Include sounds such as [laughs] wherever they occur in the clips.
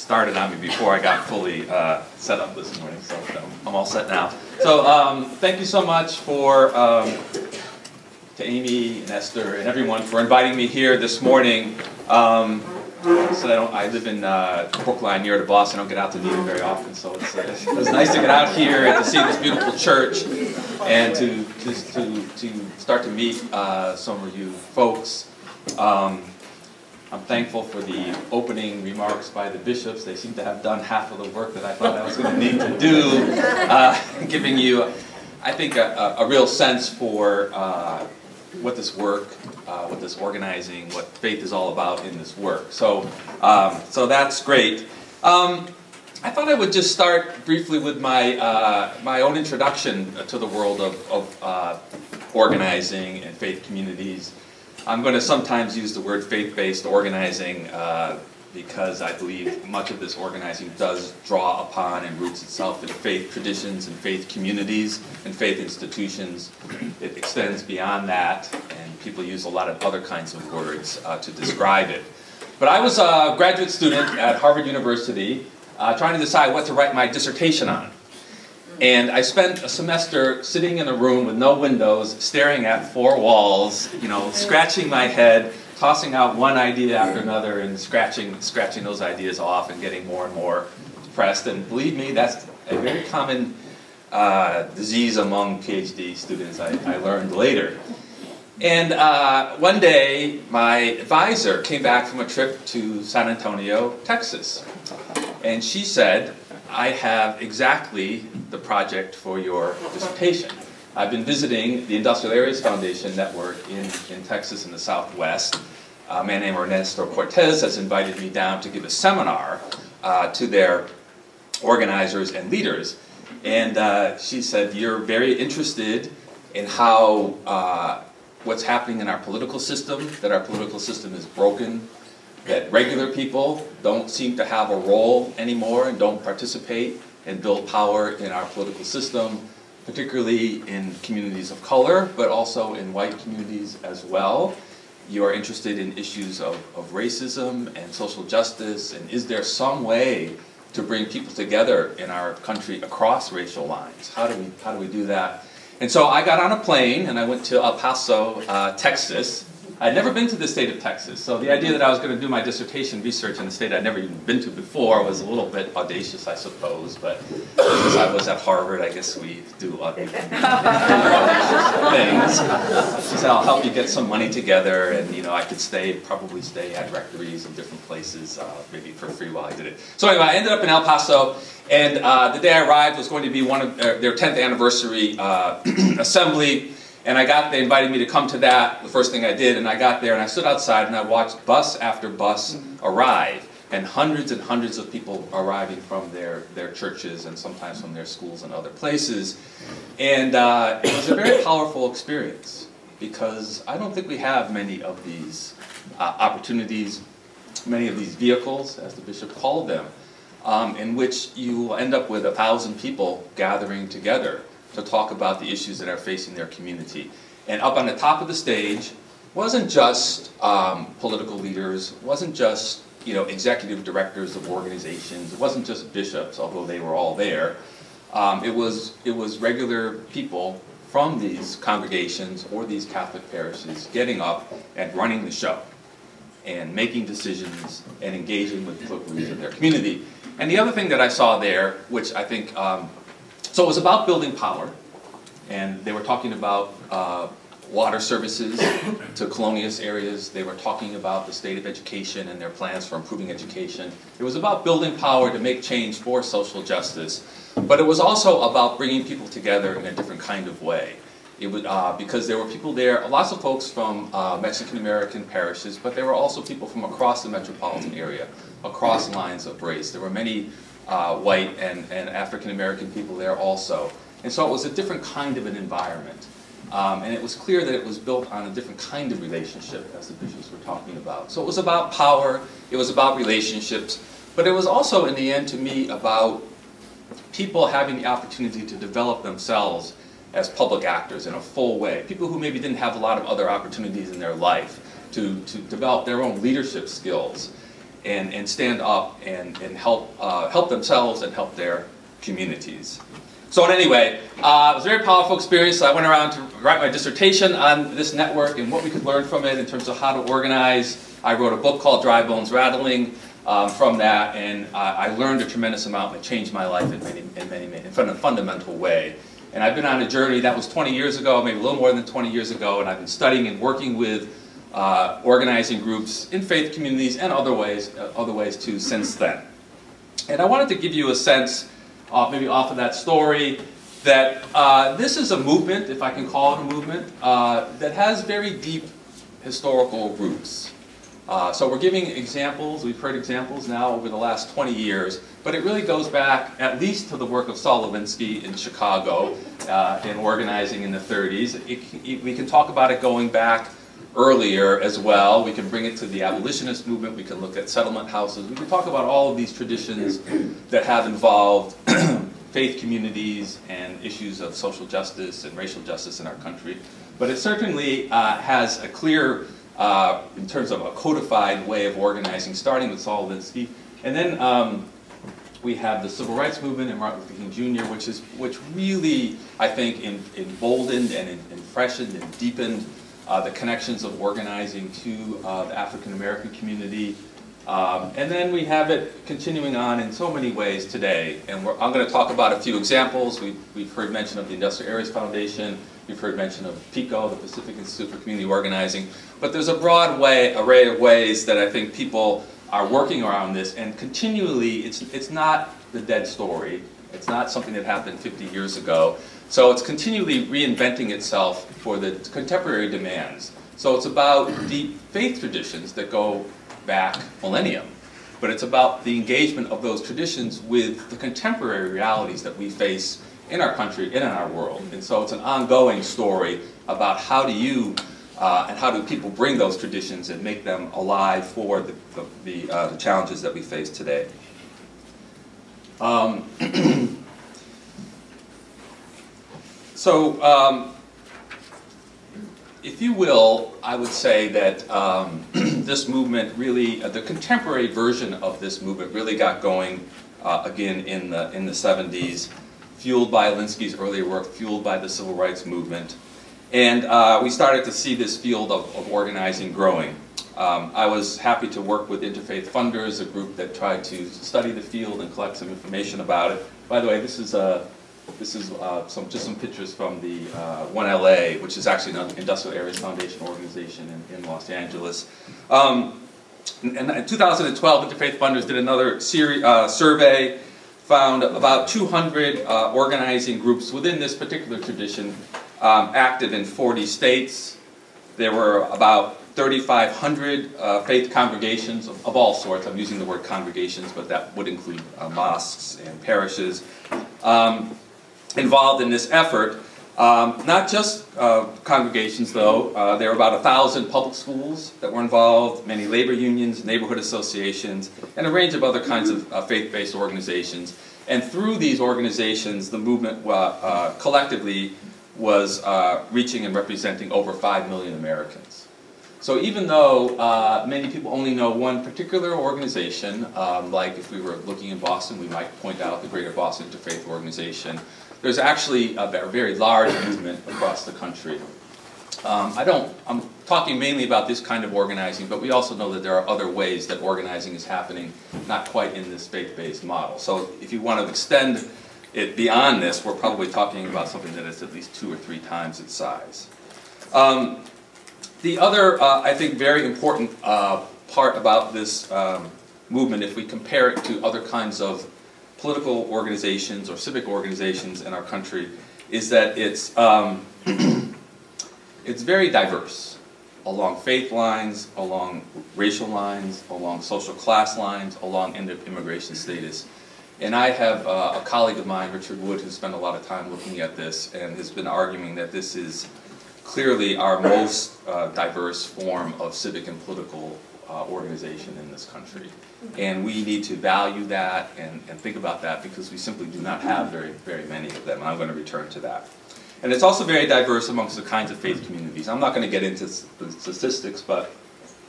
started on me before I got fully uh, set up this morning, so I'm all set now. So um, thank you so much for um, to Amy and Esther and everyone for inviting me here this morning. Um, so I, don't, I live in uh, Brookline near the Boston. I don't get out to Needham very often, so it's, uh, it was nice to get out here and to see this beautiful church and to, to, to, to start to meet uh, some of you folks. Um, I'm thankful for the opening remarks by the bishops. They seem to have done half of the work that I thought I was going to need to do, uh, [laughs] giving you, I think, a, a real sense for uh, what this work, uh, what this organizing, what faith is all about in this work. So, um, so that's great. Um, I thought I would just start briefly with my, uh, my own introduction to the world of, of uh, organizing and faith communities. I'm going to sometimes use the word faith-based organizing uh, because I believe much of this organizing does draw upon and roots itself in faith traditions and faith communities and faith institutions. It extends beyond that, and people use a lot of other kinds of words uh, to describe it. But I was a graduate student at Harvard University uh, trying to decide what to write my dissertation on. And I spent a semester sitting in a room with no windows, staring at four walls, you know, scratching my head, tossing out one idea after another and scratching, scratching those ideas off and getting more and more depressed. And believe me, that's a very common uh, disease among PhD students, I, I learned later. And uh, one day, my advisor came back from a trip to San Antonio, Texas. And she said, I have exactly the project for your dissertation. I've been visiting the Industrial Areas Foundation Network in, in Texas in the Southwest. A man named Ernesto Cortés has invited me down to give a seminar uh, to their organizers and leaders. And uh, she said, you're very interested in how, uh, what's happening in our political system, that our political system is broken, that regular people don't seem to have a role anymore and don't participate and build power in our political system, particularly in communities of color, but also in white communities as well. You are interested in issues of, of racism and social justice, and is there some way to bring people together in our country across racial lines? How do we, how do, we do that? And so I got on a plane and I went to El Paso, uh, Texas, I'd never been to the state of Texas, so the idea that I was going to do my dissertation research in a state I'd never even been to before was a little bit audacious, I suppose, but because I was at Harvard, I guess we do a lot of other [laughs] things. She said, I'll help you get some money together, and you know, I could stay, probably stay at rectories in different places, uh, maybe for free while I did it. So anyway, I ended up in El Paso, and uh, the day I arrived was going to be one of uh, their 10th anniversary uh, [clears throat] assembly, and I got, they invited me to come to that, the first thing I did, and I got there and I stood outside and I watched bus after bus mm-hmm. arrive, and hundreds and hundreds of people arriving from their, their churches and sometimes from their schools and other places. And uh, it was a very powerful experience because I don't think we have many of these uh, opportunities, many of these vehicles, as the bishop called them, um, in which you end up with a thousand people gathering together to talk about the issues that are facing their community. And up on the top of the stage wasn't just um, political leaders, wasn't just you know executive directors of organizations, it wasn't just bishops, although they were all there. Um, it was it was regular people from these congregations or these Catholic parishes getting up and running the show and making decisions and engaging with the political leaders of their community. And the other thing that I saw there, which I think um, so it was about building power, and they were talking about uh, water services [coughs] to colonias areas. They were talking about the state of education and their plans for improving education. It was about building power to make change for social justice, but it was also about bringing people together in a different kind of way. It would, uh, because there were people there, lots of folks from uh, Mexican American parishes, but there were also people from across the metropolitan area, across lines of race. There were many uh, white and, and African American people there also. And so it was a different kind of an environment. Um, and it was clear that it was built on a different kind of relationship, as the bishops were talking about. So it was about power, it was about relationships, but it was also, in the end, to me, about people having the opportunity to develop themselves as public actors in a full way. People who maybe didn't have a lot of other opportunities in their life to, to develop their own leadership skills and, and stand up and, and help, uh, help themselves and help their communities. So anyway, uh, it was a very powerful experience. I went around to write my dissertation on this network and what we could learn from it in terms of how to organize. I wrote a book called Dry Bones Rattling um, from that, and I learned a tremendous amount and it changed my life in many, in many, in a fundamental way. And I've been on a journey that was 20 years ago, maybe a little more than 20 years ago, and I've been studying and working with uh, organizing groups in faith communities and other ways, uh, other ways too since then. And I wanted to give you a sense, uh, maybe off of that story, that uh, this is a movement, if I can call it a movement, uh, that has very deep historical roots. So we're giving examples, we've heard examples now over the last 20 years, but it really goes back at least to the work of Saul Alinsky in Chicago in organizing in the 30s. It, it, we can talk about it going back earlier as well. We can bring it to the abolitionist movement. We can look at settlement houses. We can talk about all of these traditions that have involved [clears throat] faith communities and issues of social justice and racial justice in our country. But it certainly uh, has a clear uh, in terms of a codified way of organizing, starting with Saul Alinsky. And then um, we have the civil rights movement and Martin Luther King Jr., which is which really, I think, in, emboldened and in, and freshened and deepened uh, the connections of organizing to uh, the African American community. Um, and then we have it continuing on in so many ways today. And I'm going to talk about a few examples. We've, we've heard mention of the Industrial Areas Foundation. You've heard mention of PICO, the Pacific Institute for Community Organizing. But there's a broad way, array of ways that I think people are working around this and continually, it's, it's not the dead story. It's not something that happened 50 years ago. So it's continually reinventing itself for the contemporary demands. So it's about deep faith traditions that go back millennium. But it's about the engagement of those traditions with the contemporary realities that we face in our country and in our world. And so it's an ongoing story about how do you uh, and how do people bring those traditions and make them alive for the, the, the, uh, the challenges that we face today. Um, [clears throat] so, um, if you will, I would say that um, [clears throat] this movement really, uh, the contemporary version of this movement really got going uh, again in the, in the 70s fueled by Alinsky's earlier work, fueled by the civil rights movement. And uh, we started to see this field of, of organizing growing. Um, I was happy to work with Interfaith Funders, a group that tried to study the field and collect some information about it. By the way, this is, uh, this is uh, some, just some pictures from the uh, 1LA, which is actually an Industrial Areas Foundation organization in, in Los Angeles. Um, in, in 2012, Interfaith Funders did another seri uh, survey found about 200 uh, organizing groups within this particular tradition um, active in 40 states. There were about 3,500 uh, faith congregations of, of, all sorts. I'm using the word congregations, but that would include uh, mosques and parishes um, involved in this effort. Um, not just uh, congregations, though. Uh, there were about a thousand public schools that were involved, many labor unions, neighborhood associations, and a range of other kinds of uh, faith-based organizations. And through these organizations, the movement uh, uh, collectively was uh, reaching and representing over 5 million Americans. So even though many people only know one particular organization, um, like if we were looking in Boston, we might point out the Greater Boston Interfaith Organization, there's actually a very large movement across the country. Um, I don't, I'm talking mainly about this kind of organizing, but we also know that there are other ways that organizing is happening, not quite in this faith-based model. So if you want to extend it beyond this, we're probably talking about something that is at least two or three times its size. Um, the other, uh, I think, very important uh, part about this um, movement, if we compare it to other kinds of political organizations or civic organizations in our country is that it's, um, [clears throat] it's very diverse along faith lines, along racial lines, along social class lines, along immigration status. And I have uh, a colleague of mine, Richard Wood, who spent a lot of time looking at this and has been arguing that this is clearly our most uh, diverse form of civic and political uh, organization in this country. And we need to value that and, and think about that because we simply do not have very, very many of them. And I'm going to return to that. And it's also very diverse amongst the kinds of faith communities. I'm not going to get into the statistics, but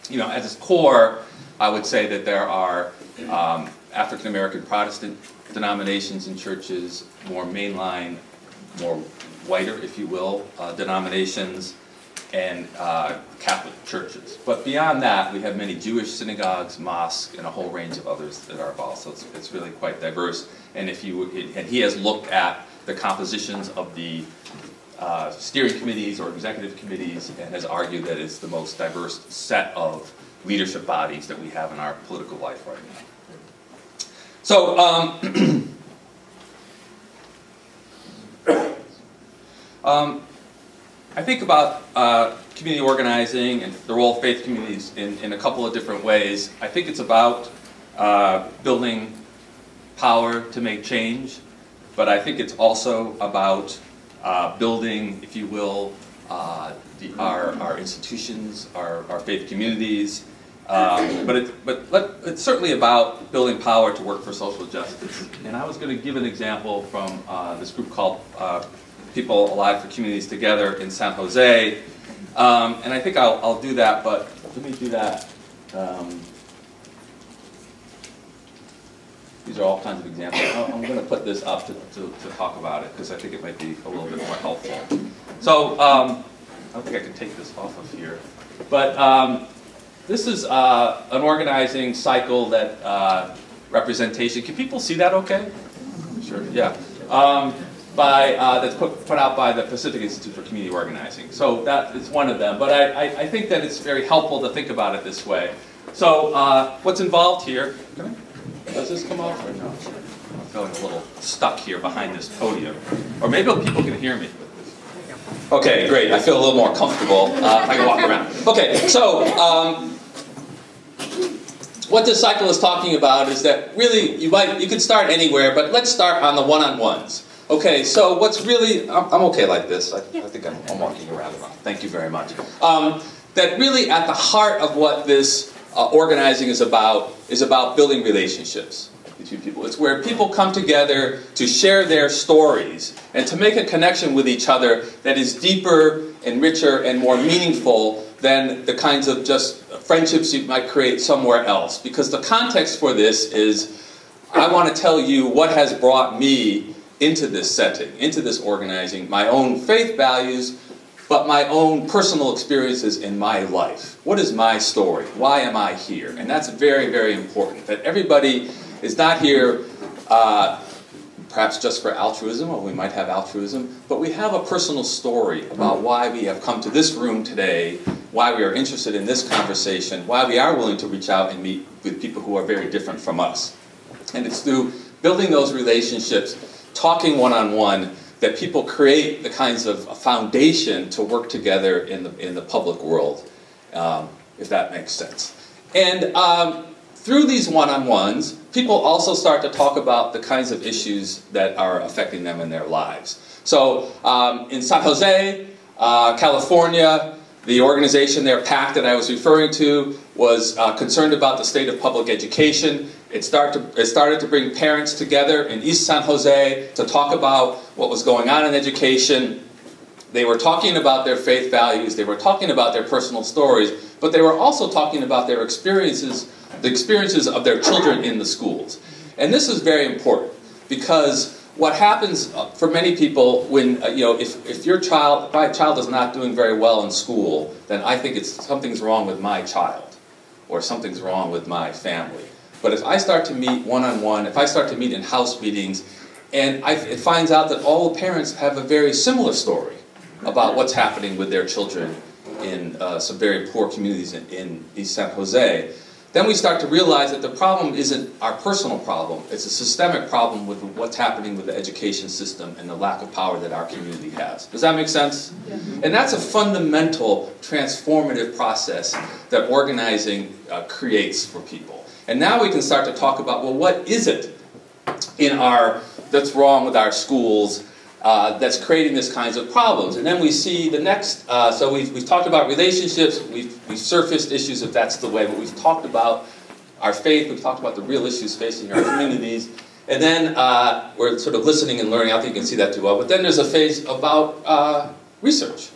you know, at its core, I would say that there are um, African American Protestant denominations and churches, more mainline, more whiter, if you will, uh, denominations, and uh, Catholic churches. But beyond that, we have many Jewish synagogues, mosques, and a whole range of others that are involved. So it's, it's really quite diverse. And if you and he has looked at the compositions of the uh, steering committees or executive committees and has argued that it's the most diverse set of leadership bodies that we have in our political life right now. So. Um, [clears throat] um, I think about uh, community organizing and the role of faith communities in, in a couple of different ways. I think it's about uh, building power to make change, but I think it's also about uh, building, if you will, uh, the, our, our institutions, our, our faith communities, um, but it, but let, it's certainly about building power to work for social justice. And I was going to give an example from uh, this group called uh, People Acting in Communities Together in San Jose. Um, and I think I'll, I'll do that, but let me do that. Um, these are all kinds of examples. I'm going to put this up to, to, to talk about it because I think it might be a little bit more helpful. So um, I don't think I can take this off of here. But um, this is uh, an organizing cycle that uh, representation. Can people see that okay? Sure, yeah. By, uh, that's put, put out by the Pacific Institute for Community Organizing. So that is one of them. But I, I, I think that it's very helpful to think about it this way. So uh, what's involved here, does this come off or no? I'm feeling a little stuck here behind this podium. Or maybe people can hear me. Okay, great. I feel a little more comfortable. Uh, I can walk around. Okay, so um, what this cycle is talking about is that really you might you could start anywhere, but let's start on the one-on-ones. Okay, so what's really, I'm, I'm okay like this. I, I think I'm, I'm, walking around enough. Thank you very much. Um, that really at the heart of what this uh, organizing is about is about building relationships between people. It's where people come together to share their stories and to make a connection with each other that is deeper and richer and more meaningful than the kinds of just friendships you might create somewhere else. Because the context for this is I want to tell you what has brought me into this setting, into this organizing, my own faith values, but my own personal experiences in my life. What is my story? Why am I here? And that's very, very important. That everybody is not here uh, perhaps just for altruism, or we might have altruism, but we have a personal story about why we have come to this room today, why we are interested in this conversation, why we are willing to reach out and meet with people who are very different from us. And it's through building those relationships talking one-on-one that people create the kinds of foundation to work together in the, in the public world, um, if that makes sense. And um, through these one-on-ones, people also start to talk about the kinds of issues that are affecting them in their lives. So um, in San Jose, uh, California, the organization there, PACT, that I was referring to, was uh, concerned about the state of public education. It, start to, it started to bring parents together in East San Jose to talk about what was going on in education. They were talking about their faith values, they were talking about their personal stories, but they were also talking about their experiences, the experiences of their children in the schools. And this is very important because what happens uh, for many people when, uh, you know, if, if your child, if my child is not doing very well in school, then I think it's something's wrong with my child or something's wrong with my family. But if I start to meet one-on-one, -on -one, if I start to meet in house meetings, and I, it finds out that all the parents have a very similar story about what's happening with their children in uh, some very poor communities in, in East San Jose, then we start to realize that the problem isn't our personal problem, it's a systemic problem with what's happening with the education system and the lack of power that our community has. Does that make sense? Yeah. And that's a fundamental transformative process that organizing uh, creates for people. And now we can start to talk about, well, what is it in our, that's wrong with our schools uh, that's creating these kinds of problems. And then we see the next, uh, so we've, we've talked about relationships, we've, we've surfaced issues if that's the way, but we've talked about our faith, we've talked about the real issues facing our communities, and then uh, we're sort of listening and learning, I think you can see that too well, but then there's a phase about uh, research.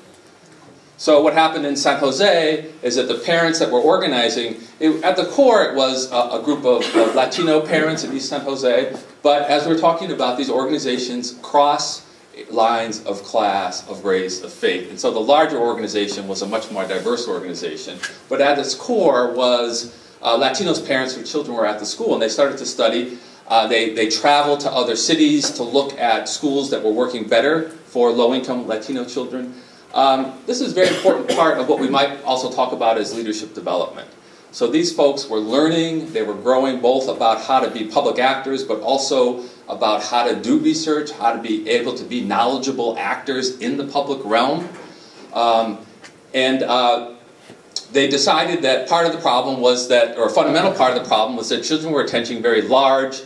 So what happened in San Jose is that the parents that were organizing, it, at the core it was a, a group of, of, Latino parents in East San Jose, but as we're talking about, these organizations cross lines of class, of race, of faith. And so the larger organization was a much more diverse organization. But at its core was uh, Latinos parents whose children were at the school, and they started to study. Uh, they, they traveled to other cities to look at schools that were working better for low-income Latino children. Um, this is a very important part of what we might also talk about as leadership development. So these folks were learning, they were growing both about how to be public actors, but also about how to do research, how to be able to be knowledgeable actors in the public realm. Um, and uh, they decided that part of the problem was that, or a fundamental part of the problem was that children were attending very large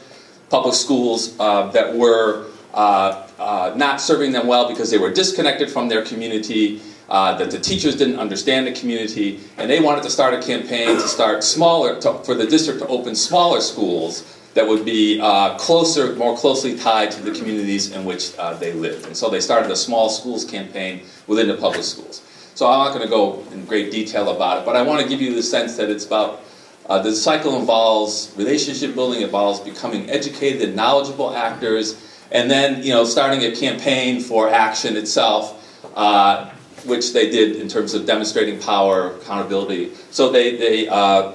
public schools uh, that were uh, uh, not serving them well because they were disconnected from their community, uh, that the teachers didn't understand the community, and they wanted to start a campaign to start smaller, to, for the district to open smaller schools that would be uh, closer, more closely tied to the communities in which uh, they lived. And so they started a small schools campaign within the public schools. So I'm not going to go in great detail about it, but I want to give you the sense that it's about uh, the cycle involves relationship building, involves becoming educated, knowledgeable actors, and then you know starting a campaign for action itself, uh, which they did in terms of demonstrating power, accountability. So they they uh,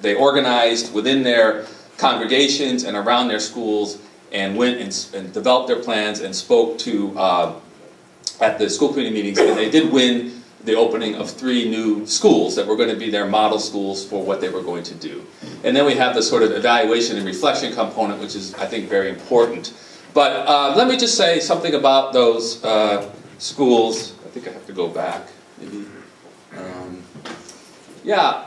they organized within their congregations and around their schools, and went and, and developed their plans and spoke to uh, at the school committee meetings, and they did win the opening of three new schools that were going to be their model schools for what they were going to do. And then we have the sort of evaluation and reflection component, which is, I think, very important. But uh, let me just say something about those uh, schools. I think I have to go back, maybe. Um, yeah,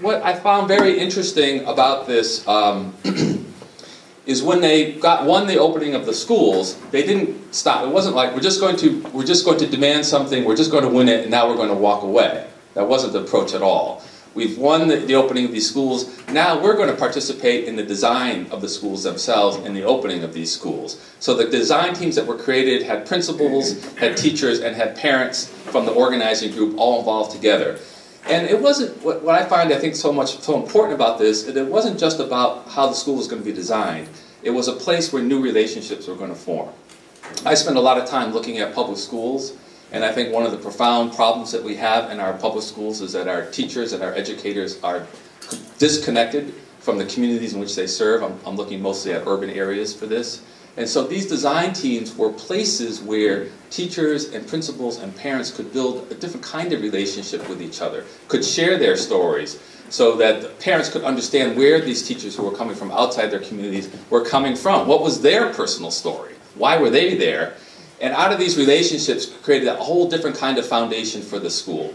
what I found very interesting about this um, [clears throat] is when they got won the opening of the schools, they didn't stop. It wasn't like we're just going to we're just going to demand something, we're just going to win it, and now we're going to walk away. That wasn't the approach at all. We've won the, the, opening of these schools. Now we're going to participate in the design of the schools themselves and the opening of these schools. So the design teams that were created had principals, had teachers, and had parents from the organizing group all involved together. And it wasn't, what, what I find I think so much, so important about this, it wasn't just about how the school was going to be designed. It was a place where new relationships were going to form. I spend a lot of time looking at public schools and I think one of the profound problems that we have in our public schools is that our teachers and our educators are disconnected from the communities in which they serve. I'm, I'm, looking mostly at urban areas for this. And so these design teams were places where teachers and principals and parents could build a different kind of relationship with each other, could share their stories, so that parents could understand where these teachers who were coming from outside their communities were coming from. What was their personal story? Why were they there? And out of these relationships created a whole different kind of foundation for the school.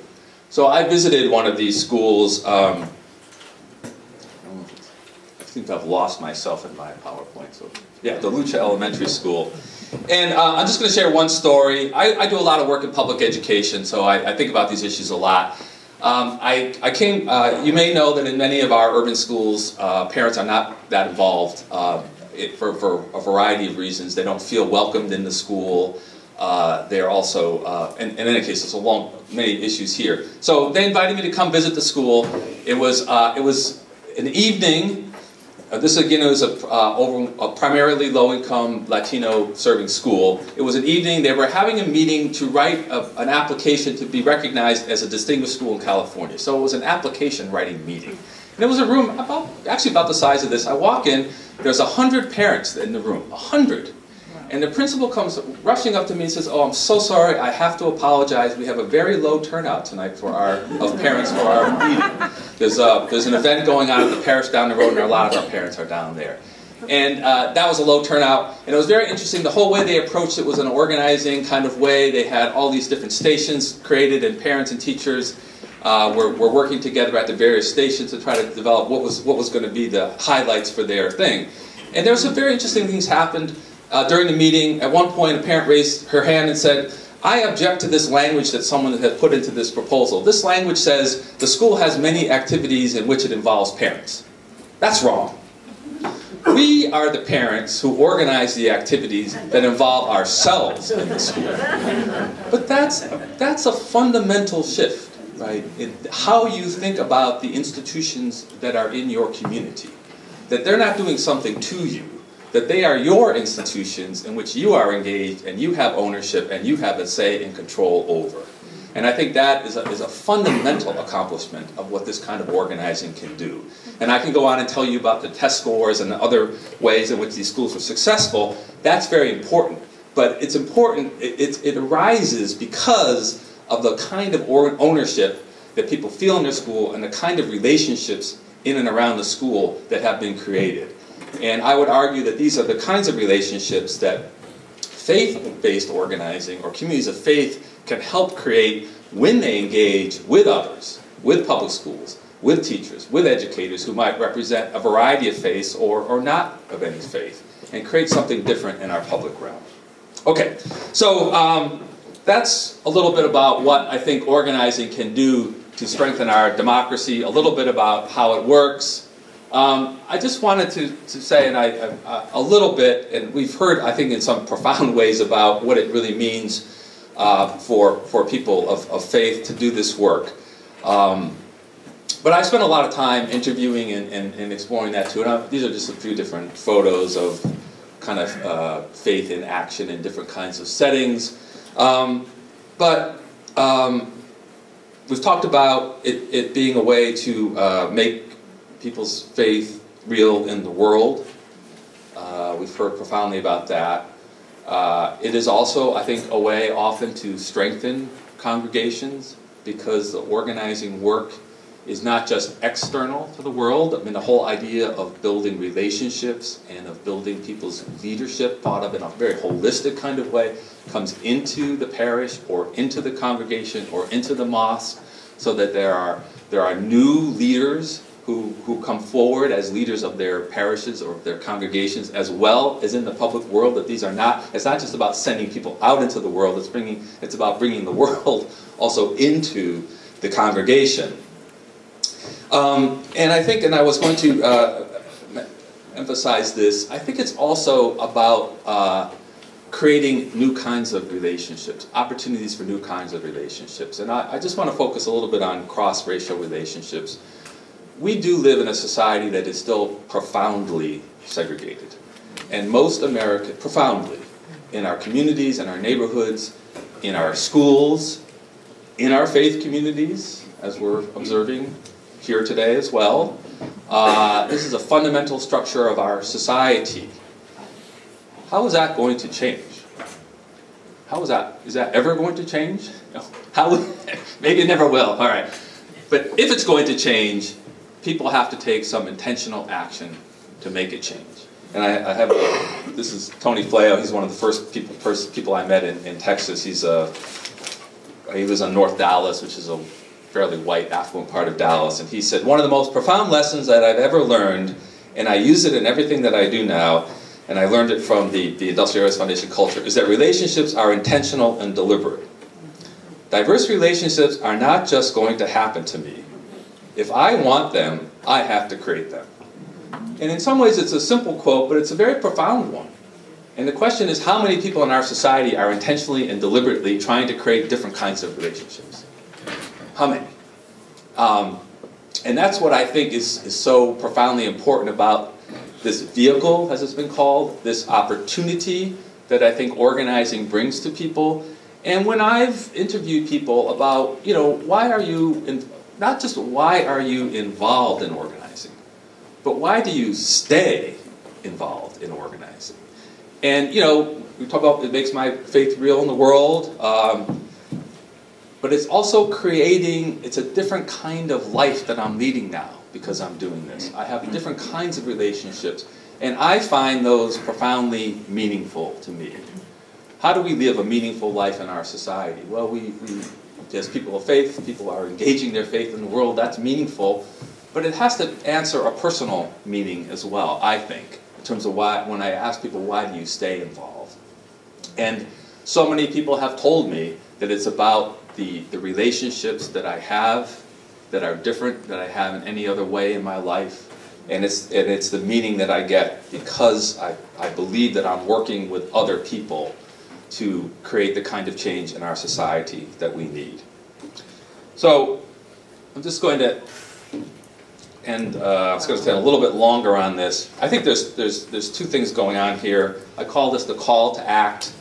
So I visited one of these schools. Um, I seem to have lost myself in my PowerPoint. So yeah, the Lucha Elementary School. And uh, I'm just going to share one story. I, I, do a lot of work in public education, so I, I think about these issues a lot. Um, I, I, came, uh, you may know that in many of our urban schools, uh, parents are not that involved. It, for, for a variety of reasons. They don't feel welcomed in the school. Uh, they're also, uh, and, in any case, there's a long, many issues here. So they invited me to come visit the school. It was, uh, it was an evening. Uh, this again was a, uh, over, a primarily low-income Latino serving school. It was an evening. They were having a meeting to write a, an application to be recognized as a distinguished school in California. So it was an application writing meeting. And it was a room about, actually about the size of this. I walk in, there's a hundred parents in the room, a hundred. And the principal comes rushing up to me and says, oh, I'm so sorry, I have to apologize. We have a very low turnout tonight for our, of parents for our meeting. There's, a, there's an event going on at the parish down the road and a lot of our parents are down there. And uh, that was a low turnout. And it was very interesting. The whole way they approached it was an organizing kind of way. They had all these different stations created and parents and teachers uh, we're, we're working together at the various stations to try to develop what was, what was going to be the highlights for their thing. And there were some very interesting things happened uh, during the meeting. At one point, a parent raised her hand and said, I object to this language that someone had put into this proposal. This language says the school has many activities in which it involves parents. That's wrong. we are the parents who organize the activities that involve ourselves in the school. But that's, that's a fundamental shift, right? In how you think about the institutions that are in your community. That they're not doing something to you, that they are your institutions in which you are engaged and you have ownership and you have a say and control over. And I think that is a, is a fundamental accomplishment of what this kind of organizing can do. And I can go on and tell you about the test scores and the other ways in which these schools were successful. That's very important. But it's important, it, it, it arises because of the kind of ownership that people feel in their school and the kind of relationships in and around the school that have been created. And I would argue that these are the kinds of relationships that faith-based organizing or communities of faith can help create when they engage with others, with public schools, with teachers, with educators who might represent a variety of faiths or, or not of any faith, and create something different in our public realm. Okay, so um, that's a little bit about what I think organizing can do to strengthen our democracy, a little bit about how it works. Um, I just wanted to, to say, and I, a little bit, and we've heard, I think, in some [laughs] profound ways about what it really means uh, for, for people of, of faith to do this work. Um, but I spent a lot of time interviewing and, and, and exploring that too. And I, these are just a few different photos of kind of uh, faith in action in different kinds of settings. Um, but um, we've talked about it, it, being a way to uh, make people's faith real in the world. Uh, we've heard profoundly about that. Uh, it is also, I think, a way often to strengthen congregations because the organizing work is not just external to the world. I mean, the whole idea of building relationships and of building people's leadership, thought of in a very holistic kind of way, comes into the parish or into the congregation or into the mosque so that there are, there are new leaders who, who come forward as leaders of their parishes or their congregations as well as in the public world that these are not it's not just about sending people out into the world it's bringing it's about bringing the [laughs] world also into the congregation um, and I think and I was going to uh, emphasize this I think it's also about uh, creating new kinds of relationships, opportunities for new kinds of relationships. And I, I just want to focus a little bit on cross-racial relationships we do live in a society that is still profoundly segregated. And most America, profoundly, in our communities, in our neighborhoods, in our schools, in our faith communities, as we're observing here today as well. Uh, this is a fundamental structure of our society. How is that going to change? How is that? Is that ever going to change? No. How? [laughs] Maybe it never will. All right. But if it's going to change, people have to take some intentional action to make it change. And I, I have, a, this is Tony Fleo, he's one of the first people, first people I met in, in Texas. He's a, he lives in North Dallas, which is a fairly white, affluent part of Dallas. And he said, one of the most profound lessons that I've ever learned, and I use it in everything that I do now, and I learned it from the, the Industrial Areas Foundation culture, is that relationships are intentional and deliberate. Diverse relationships are not just going to happen to me. If I want them, I have to create them. And in some ways it's a simple quote, but it's a very profound one. And the question is how many people in our society are intentionally and deliberately trying to create different kinds of relationships? Many? Um, and that's what I think is, is so profoundly important about this vehicle, as it's been called, this opportunity that I think organizing brings to people. And when I've interviewed people about, you know, why are you in, not just why are you involved in organizing, but why do you stay involved in organizing? And, you know, we talk about it makes my faith real in the world, um, but it's also creating, it's a different kind of life that I'm leading now because I'm doing this. I have different kinds of relationships, and I find those profoundly meaningful to me. How do we live a meaningful life in our society? Well, we, we as people of faith, people are engaging their faith in the world, that's meaningful, but it has to answer a personal meaning as well, I think, in terms of why, when I ask people, why do you stay involved? And so many people have told me that it's about the, the relationships that I have that are different that I have in any other way in my life. And it's, and it's the meaning that I get because I, I believe that I'm working with other people to create the kind of change in our society that we need. So I'm just going to and uh, I was going to spend a little bit longer on this. I think there's, there's, there's two things going on here. I call this the call to act.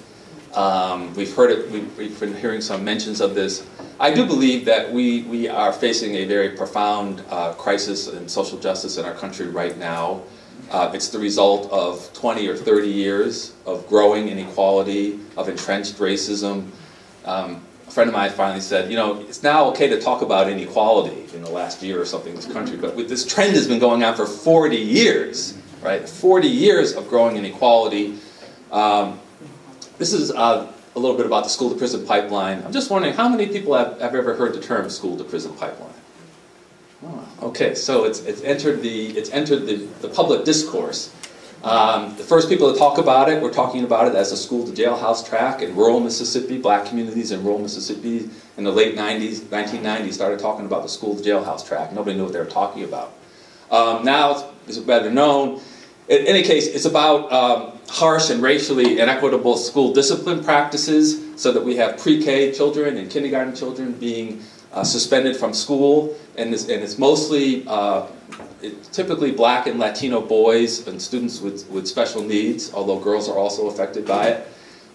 Um, we've heard it, we've, we've, been hearing some mentions of this. I do believe that we, we are facing a very profound uh, crisis in social justice in our country right now. Uh, it's the result of 20 or 30 years of growing inequality, of entrenched racism. Um, a friend of mine finally said, you know, it's now okay to talk about inequality in the last year or something in this country, but this trend has been going on for 40 years, right? 40 years of growing inequality. Um, this is uh, a little bit about the school to prison pipeline. I'm just wondering, how many people have, have ever heard the term school to prison pipeline? Oh, okay, so it's, it's entered, the, it's entered the, the public discourse. Um, the first people to talk about it were talking about it as a school to jailhouse track in rural Mississippi. Black communities in rural Mississippi in the late 90s, 1990s started talking about the school to jailhouse track. Nobody knew what they were talking about. Um, now it's, it's, better known. In any case, it's about um, harsh and racially inequitable school discipline practices so that we have pre-K children and kindergarten children being uh, suspended from school. And, this, and it's mostly uh, it, typically black and Latino boys and students with, with special needs, although girls are also affected by it.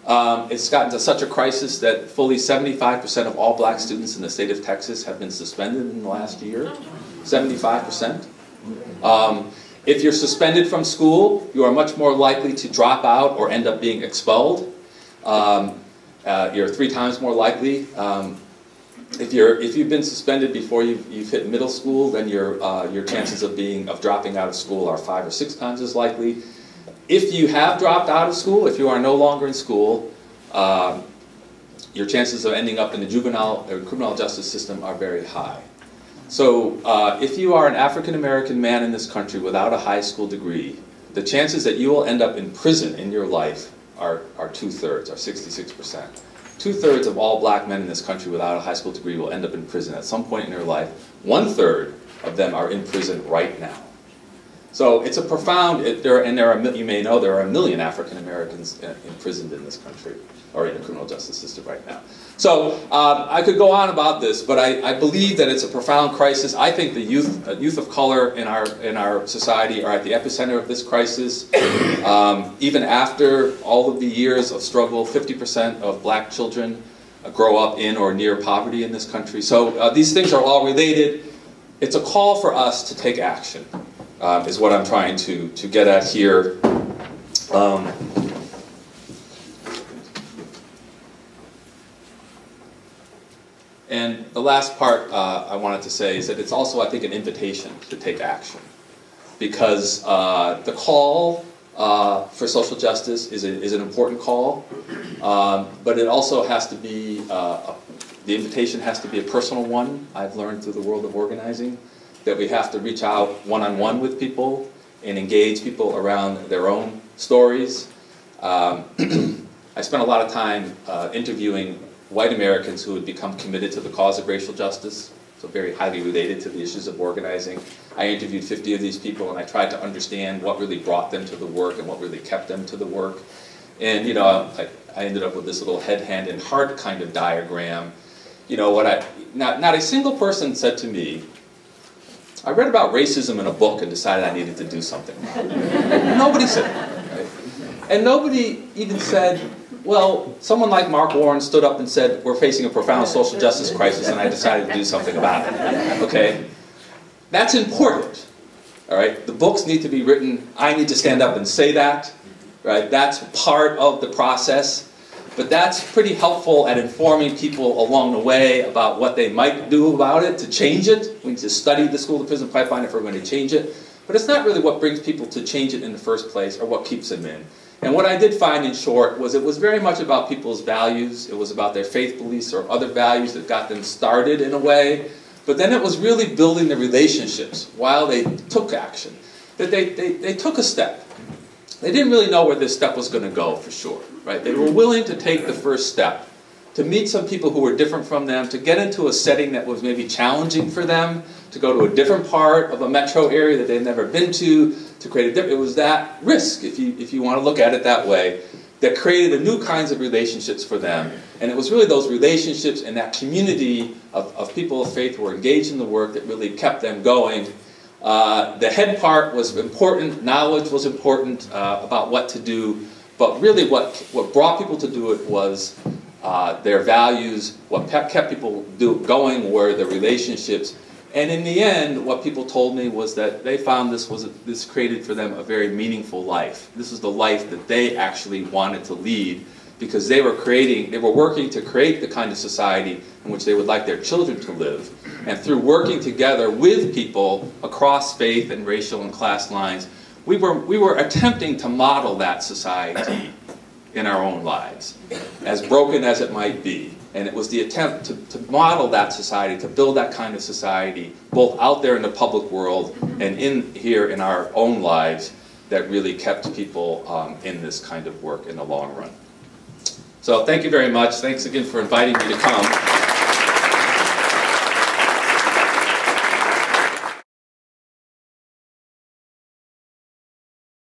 Um, it's gotten to such a crisis that fully 75% of all black students in the state of Texas have been suspended in the last year. 75%. Um, if you're suspended from school, you are much more likely to drop out or end up being expelled. Um, uh, you're three times more likely um, if you're if you've been suspended before you've, you've hit middle school, then your uh, your chances of being of dropping out of school are five or six times as likely. If you have dropped out of school, if you are no longer in school, uh, your chances of ending up in the juvenile or criminal justice system are very high. So uh, if you are an African American man in this country without a high school degree, the chances that you will end up in prison in your life are, are two thirds, are 66 percent. Two-thirds of all black men in this country without a high school degree will end up in prison at some point in their life. One-third of them are in prison right now. So it's a profound, it, there, and there are, you may know, there are a million African Americans imprisoned in this country, or in the criminal justice system right now. So um, I could go on about this, but I, I, believe that it's a profound crisis. I think the youth, uh, youth of color in our, in our society are at the epicenter of this crisis. Um, even after all of the years of struggle, 50% of black children uh, grow up in or near poverty in this country. So uh, these things are all related. It's a call for us to take action um, is what I'm trying to, to get at here. Um, and the last part uh, I wanted to say is that it's also, I think, an invitation to take action. Because uh, the call uh, for social justice is, a, is an important call, um, but it also has to be, uh, a, the invitation has to be a personal one, I've learned through the world of organizing that we have to reach out one-on-one with people and engage people around their own stories. Um, [clears throat] I spent a lot of time uh, interviewing white Americans who had become committed to the cause of racial justice, so very highly related to the issues of organizing. I interviewed 50 of these people and I tried to understand what really brought them to the work and what really kept them to the work. And you know, I, I ended up with this little head, hand, and heart kind of diagram. You know, what I, not, not a single person said to me, I read about racism in a book and decided I needed to do something. nobody said that, right? And nobody even said, well, someone like Mark Warren stood up and said, we're facing a profound social justice crisis and I decided to do something about it, okay? That's important, all right? The books need to be written, I need to stand up and say that, right? That's part of the process. But that's pretty helpful at informing people along the way about what they might do about it to change it. We need to study the school to prison pipeline if we're going to change it. But it's not really what brings people to change it in the first place or what keeps them in. And what I did find in short was it was very much about people's values. It was about their faith beliefs or other values that got them started in a way. But then it was really building the relationships while they took action. That they, they, they took a step. They didn't really know where this step was going to go for sure right? They were willing to take the first step to meet some people who were different from them, to get into a setting that was maybe challenging for them, to go to a different part of a metro area that they'd never been to, to create a different, it was that risk, if you, if you want to look at it that way, that created a new kinds of relationships for them. And it was really those relationships and that community of, of people of faith who were engaged in the work that really kept them going. Uh, the head part was important, knowledge was important uh, about what to do, but really what, what brought people to do it was uh, their values, what kept people do, going were the relationships. And in the end, what people told me was that they found this was a, this created for them a very meaningful life. This was the life that they actually wanted to lead because they were creating, they were working to create the kind of society in which they would like their children to live. And through working together with people across faith and racial and class lines, we were, we were attempting to model that society in our own lives, as broken as it might be. And it was the attempt to, to model that society, to build that kind of society, both out there in the public world and in here in our own lives, that really kept people um, in this kind of work in the long run. So thank you very much. Thanks again for inviting me to come.